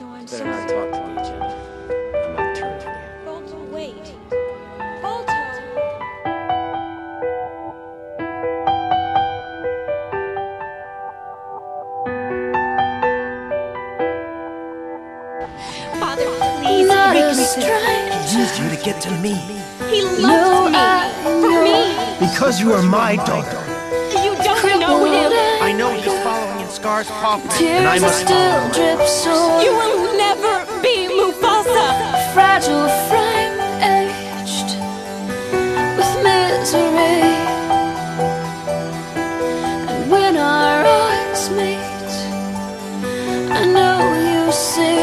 I'm Better not talk to each other. I'm gonna for you. Balto, wait. Balto! Father, please Not make a me stranger. Needs you to get to me. He No, loves me. I For me. Because you are my daughter. You don't know him. I know he's following in Scar's paw and I must still follow. drip so You misery And when our eyes meet I know you see